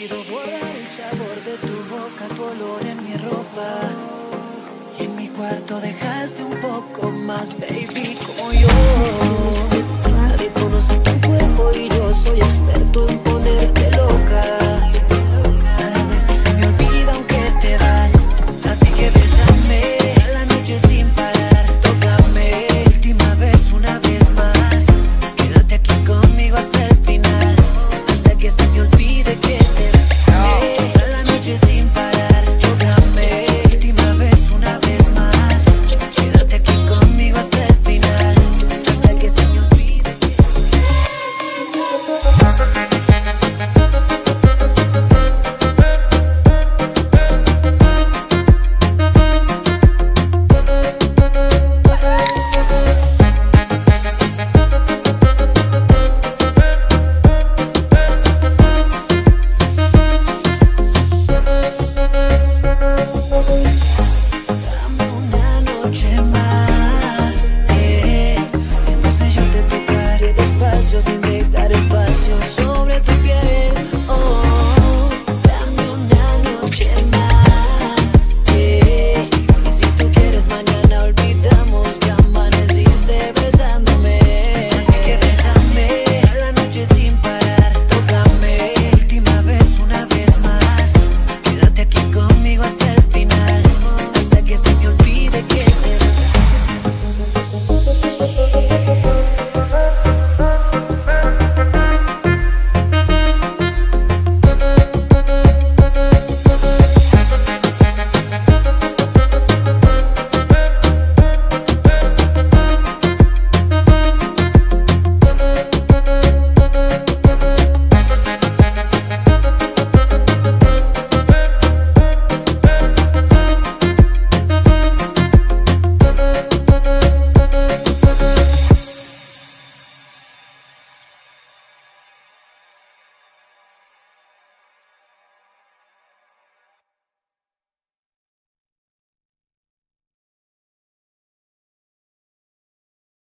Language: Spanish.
decido borrar el sabor de tu boca, tu olor en mi ropa. Y en mi cuarto dejaste un poco más, baby, como yo.